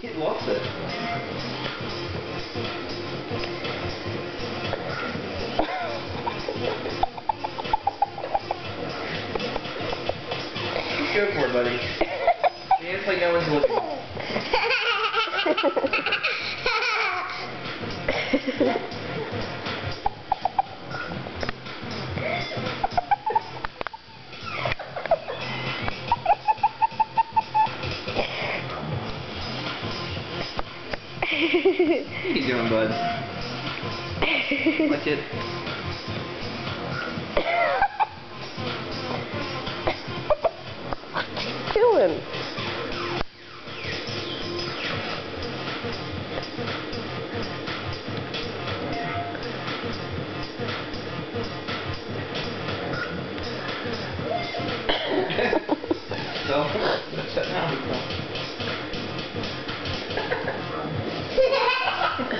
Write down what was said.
He lost it. Go for it, buddy. Dance like no one's looking. What you doing, bud? Like it. doing? so,